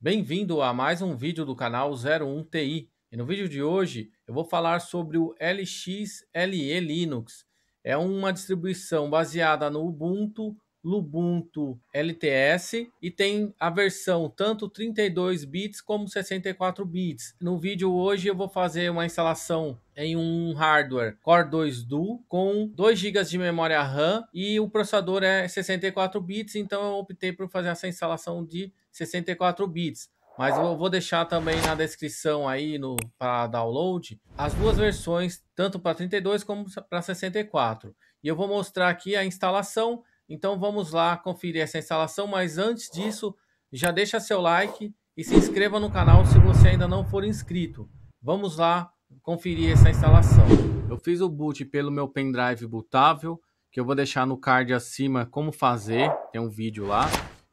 Bem-vindo a mais um vídeo do canal 01TI. E no vídeo de hoje eu vou falar sobre o LXLE Linux. É uma distribuição baseada no Ubuntu, Lubuntu LTS e tem a versão tanto 32 bits como 64 bits. No vídeo hoje eu vou fazer uma instalação em um hardware Core 2 Duo com 2 GB de memória RAM e o processador é 64 bits, então eu optei por fazer essa instalação de 64 bits. Mas eu vou deixar também na descrição aí no para download as duas versões, tanto para 32 como para 64. E eu vou mostrar aqui a instalação então vamos lá conferir essa instalação, mas antes disso, já deixa seu like e se inscreva no canal se você ainda não for inscrito. Vamos lá conferir essa instalação. Eu fiz o boot pelo meu pendrive bootável, que eu vou deixar no card acima como fazer, tem um vídeo lá.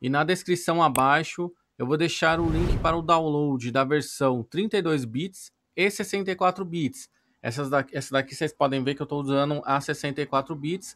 E na descrição abaixo eu vou deixar o link para o download da versão 32 bits e 64 bits. Essas daqui, essa daqui vocês podem ver que eu estou usando a 64 bits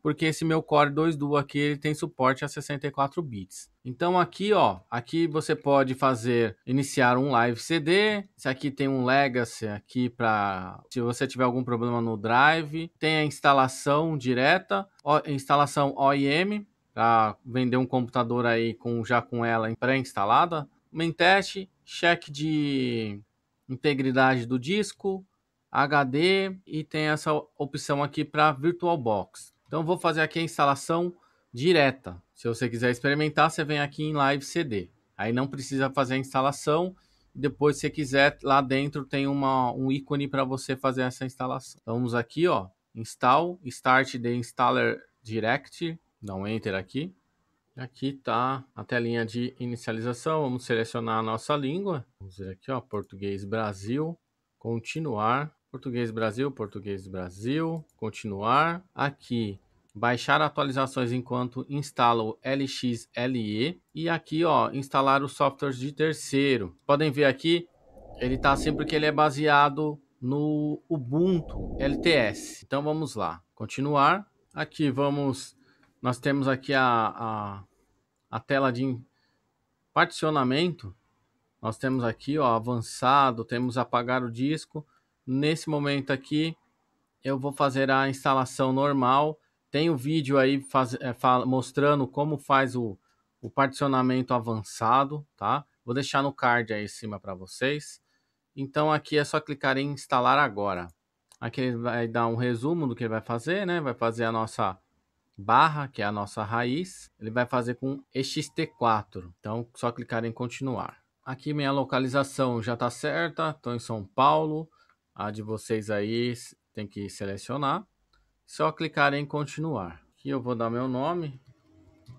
porque esse meu Core 2 Duo aqui ele tem suporte a 64 bits. Então aqui, ó, aqui você pode fazer iniciar um live CD. Esse aqui tem um legacy aqui para se você tiver algum problema no drive, tem a instalação direta, ó, instalação OEM para vender um computador aí com já com ela pré-instalada, main test, check de integridade do disco, HD e tem essa opção aqui para VirtualBox. Então vou fazer aqui a instalação direta. Se você quiser experimentar, você vem aqui em Live CD. Aí não precisa fazer a instalação. Depois, se quiser, lá dentro tem uma, um ícone para você fazer essa instalação. Vamos aqui, ó, Install, Start the Installer Direct. Dá um Enter aqui. Aqui está a telinha de inicialização. Vamos selecionar a nossa língua. Vamos ver aqui, ó, Português Brasil. Continuar. Português Brasil, Português Brasil, continuar. Aqui, baixar atualizações enquanto instalo LXLE. E aqui, ó, instalar os softwares de terceiro. Podem ver aqui, ele tá sempre que ele é baseado no Ubuntu LTS. Então vamos lá, continuar. Aqui vamos, nós temos aqui a, a, a tela de particionamento. Nós temos aqui, ó, avançado, temos apagar o disco Nesse momento aqui, eu vou fazer a instalação normal. Tem o um vídeo aí faz, é, mostrando como faz o, o particionamento avançado, tá? Vou deixar no card aí em cima para vocês. Então aqui é só clicar em instalar agora. Aqui ele vai dar um resumo do que ele vai fazer, né? Vai fazer a nossa barra, que é a nossa raiz. Ele vai fazer com ext4. Então só clicar em continuar. Aqui minha localização já está certa. Estou em São Paulo. A de vocês aí tem que selecionar. Só clicar em continuar. Aqui eu vou dar meu nome.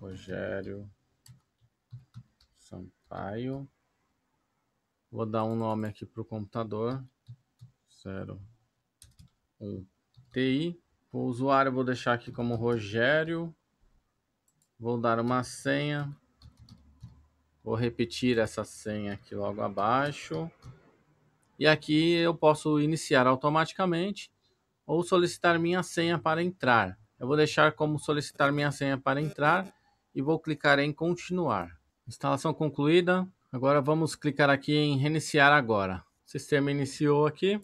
Rogério Sampaio. Vou dar um nome aqui para o computador. 01 TI. O usuário eu vou deixar aqui como Rogério. Vou dar uma senha. Vou repetir essa senha aqui logo abaixo. E aqui eu posso iniciar automaticamente ou solicitar minha senha para entrar. Eu vou deixar como solicitar minha senha para entrar e vou clicar em continuar. Instalação concluída. Agora vamos clicar aqui em reiniciar agora. O sistema iniciou aqui.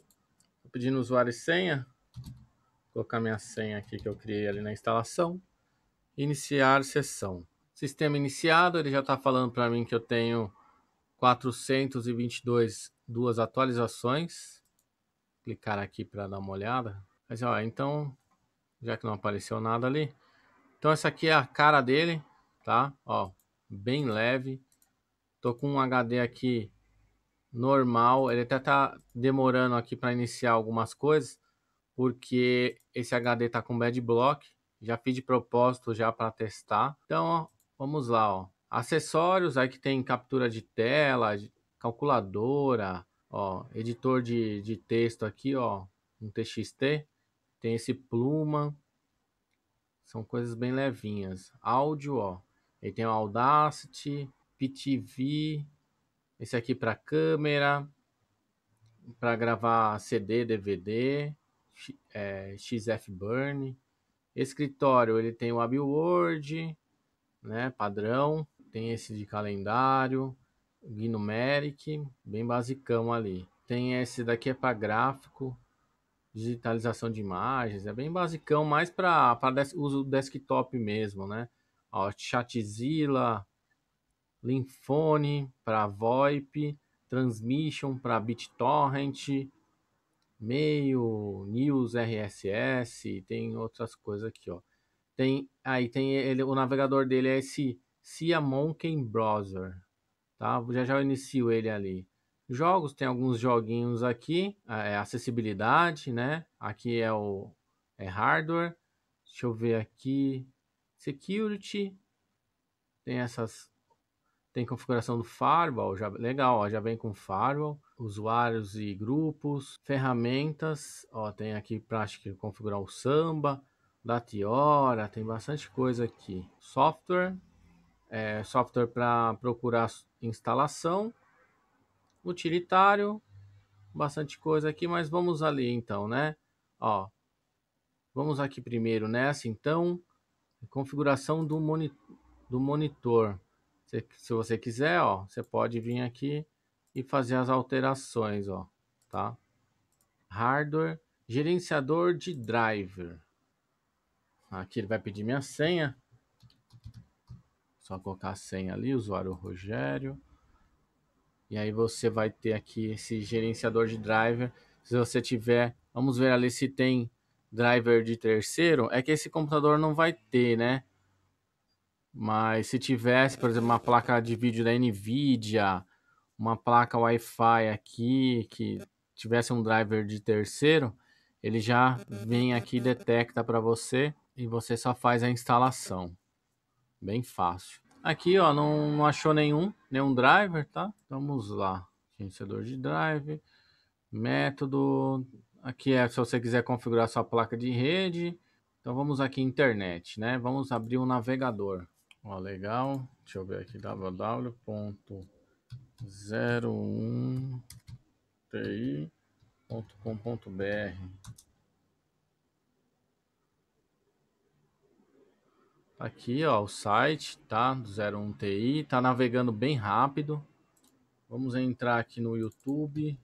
Tô pedindo usuário e senha. Colocar minha senha aqui que eu criei ali na instalação. Iniciar sessão. Sistema iniciado, ele já está falando para mim que eu tenho 422 duas atualizações. Clicar aqui para dar uma olhada. Mas ó, então, já que não apareceu nada ali. Então essa aqui é a cara dele, tá? Ó, bem leve. Tô com um HD aqui normal. Ele até tá demorando aqui para iniciar algumas coisas, porque esse HD tá com bad block. Já fiz de propósito já para testar. Então, ó, vamos lá, ó. Acessórios, aí que tem captura de tela, calculadora, ó, editor de, de texto aqui, ó, um TXT, tem esse pluma, são coisas bem levinhas. Áudio, ó, ele tem o Audacity, PTV, esse aqui para câmera, para gravar CD, DVD, é, XF Burn. Escritório, ele tem o AbiWord, né, padrão, tem esse de calendário, Gnumeric, bem basicão ali. Tem esse daqui é para gráfico, digitalização de imagens, é bem basicão, mais para uso desktop mesmo, né? Ó, Chatzilla, Linfone para VoIP, Transmission para BitTorrent, Mail, News RSS, tem outras coisas aqui, ó. Tem aí tem ele, o navegador dele é esse Cia Monkey Browser, tá? Já já eu inicio ele ali. Jogos, tem alguns joguinhos aqui, é acessibilidade, né? Aqui é o é hardware. Deixa eu ver aqui, security. Tem essas tem configuração do firewall, já legal, ó, já vem com firewall, usuários e grupos, ferramentas, ó, tem aqui para configurar o samba, data hora, tem bastante coisa aqui. Software, é, software para procurar instalação, utilitário, bastante coisa aqui, mas vamos ali então, né? Ó, vamos aqui primeiro nessa, então, configuração do, moni do monitor. Se, você quiser, ó, você pode vir aqui e fazer as alterações, ó, tá? Hardware, gerenciador de driver. Aqui ele vai pedir minha senha. Só colocar a senha ali, usuário Rogério. E aí você vai ter aqui esse gerenciador de driver. Se você tiver, vamos ver ali se tem driver de terceiro. É que esse computador não vai ter, né? Mas se tivesse, por exemplo, uma placa de vídeo da Nvidia, uma placa Wi-Fi aqui que tivesse um driver de terceiro, ele já vem aqui detecta para você e você só faz a instalação. Bem fácil. Aqui, ó, não, não achou nenhum, nenhum driver, tá? Vamos lá. Gerenciador de drive. Método. Aqui é se você quiser configurar sua placa de rede. Então vamos aqui internet, né? Vamos abrir um navegador. Ó, legal. Deixa eu ver aqui www.01ti.com.br Aqui, ó, o site, tá? Do 01TI, tá navegando bem rápido. Vamos entrar aqui no YouTube.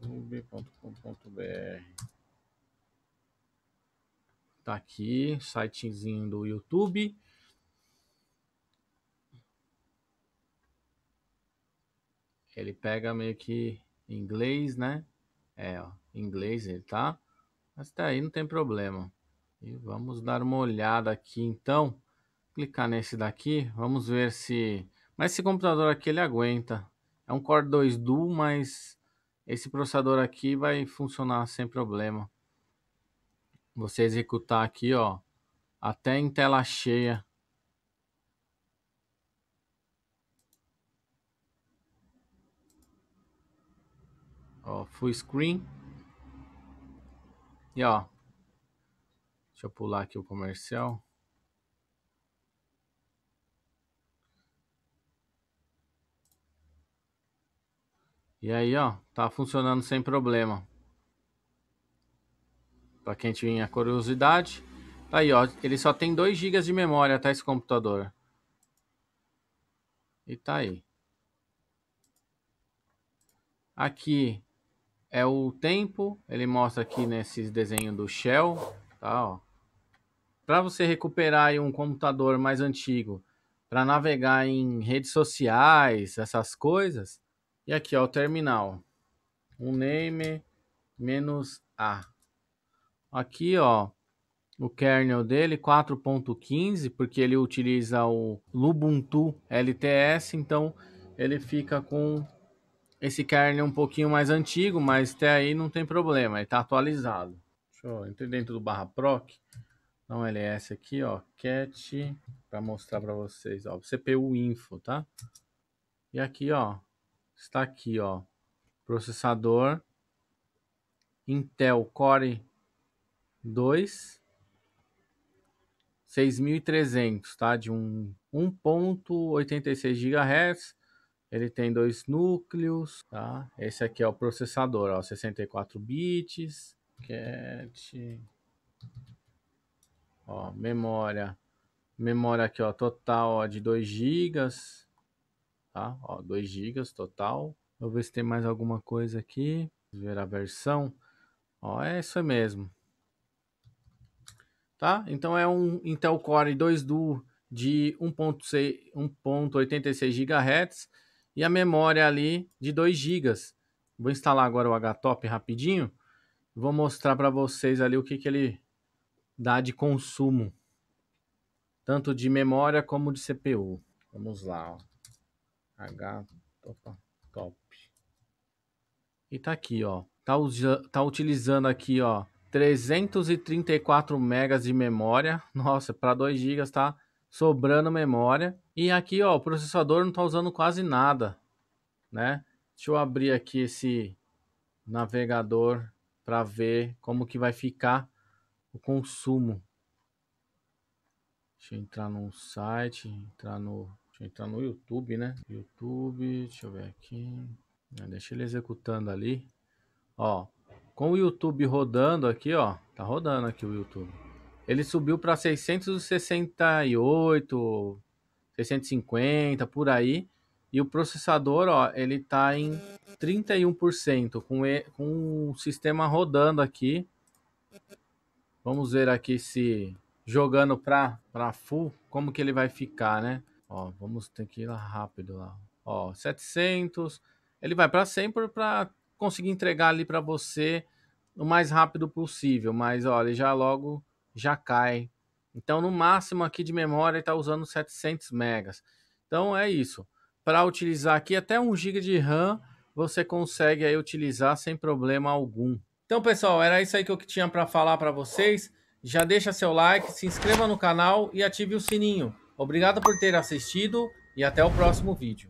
youtube.com.br Tá aqui, sitezinho do YouTube. Ele pega meio que inglês, né? É, ó, inglês ele tá. Mas tá aí, não tem problema. E vamos dar uma olhada aqui então. Clicar nesse daqui, vamos ver se... Mas esse computador aqui ele aguenta. É um Core 2 Duo, mas esse processador aqui vai funcionar sem problema. Você executar aqui, ó, até em tela cheia. Ó, full screen. E ó, Deixa eu pular aqui o comercial. E aí, ó, tá funcionando sem problema. Para quem tinha curiosidade. Tá aí, ó, ele só tem 2 GB de memória, tá esse computador. E tá aí. Aqui é o tempo, ele mostra aqui nesses desenhos do Shell, tá, ó para você recuperar um computador mais antigo para navegar em redes sociais, essas coisas, e aqui ó, o terminal, o name menos A. Aqui ó, o kernel dele 4.15, porque ele utiliza o Ubuntu LTS, então ele fica com esse kernel um pouquinho mais antigo, mas até aí não tem problema, ele está atualizado. Deixa eu entrar dentro do barra proc. Então, ls aqui, ó, cat, para mostrar para vocês, ó, CPU info, tá? E aqui, ó, está aqui, ó, processador Intel Core 2 6300, tá? De um 1.86 GHz. Ele tem dois núcleos, tá? Esse aqui é o processador, ó, 64 bits. Cat Ó, memória. Memória aqui, ó, total ó, de 2 GB. tá? Ó, 2 GB total. Vou ver se tem mais alguma coisa aqui. Ver a versão. Ó, é isso mesmo. Tá? Então é um Intel Core 2 Duo de 1.86 GHz e a memória ali de 2 GB. Vou instalar agora o HTOP rapidinho. Vou mostrar para vocês ali o que, que ele dá de consumo. Tanto de memória como de CPU. Vamos lá, ó. HTOP. E tá aqui, ó. Tá, tá utilizando aqui, ó, 334 megas de memória. Nossa, para 2 GB tá sobrando memória. E aqui, ó, o processador não tá usando quase nada, né? Deixa eu abrir aqui esse navegador para ver como que vai ficar o consumo. Deixa eu entrar no site, entrar no, deixa eu entrar no YouTube, né? YouTube, deixa eu ver aqui. Deixa ele executando ali. Ó, com o YouTube rodando aqui, ó, tá rodando aqui o YouTube. Ele subiu para 668, 650 por aí. E o processador, ó, ele tá em 31% com, e, com o sistema rodando aqui. Vamos ver aqui se jogando para para full, como que ele vai ficar, né? Ó, vamos ter que ir lá rápido lá. Ó, 700. Ele vai para sempre para conseguir entregar ali para você o mais rápido possível, mas olha, já logo já cai. Então, no máximo aqui de memória está usando 700 megas. Então é isso. Para utilizar aqui até 1 GB de RAM, você consegue aí utilizar sem problema algum. Então, pessoal, era isso aí que eu tinha para falar para vocês. Já deixa seu like, se inscreva no canal e ative o sininho. Obrigado por ter assistido e até o próximo vídeo.